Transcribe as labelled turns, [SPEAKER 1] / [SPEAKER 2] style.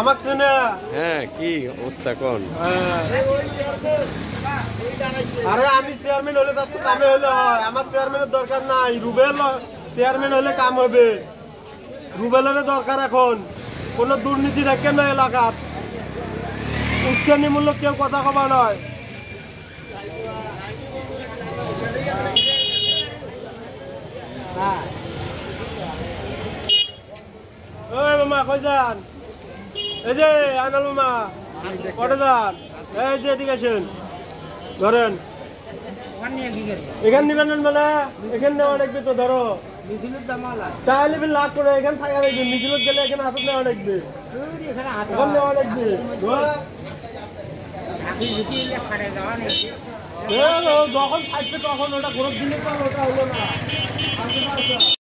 [SPEAKER 1] আমার চেনা
[SPEAKER 2] হ্যাঁ কি অবস্থা কোন?
[SPEAKER 1] আরে আমি চেয়ারম্যান হলে তার তো কামে হলে হয়। আমার চেয়ারম্যানের দরকার নাই। রুবেল চেয়ারম্যান হলে কাম হবে। রুবেলের দরকার এখন। কোনো দুর্নীতি রাখেন না এলাকাত উস্কানি মূল্য কেউ কথা কবা নয়। ওই মামা কই যান? এই যে আনাল মামা কটে এই যে এদিকে আসেন। ধরেন। এখান নিবেন মানে এখান নেওয়া লাগবে তো, ধরো। গেলে এখানে হাতত নেওয়া লাগবে। এখান নেওয়া লাগবে। যখন থাকবে তখন ওটা গ্রুপ দিলে তো ওটা হলো না।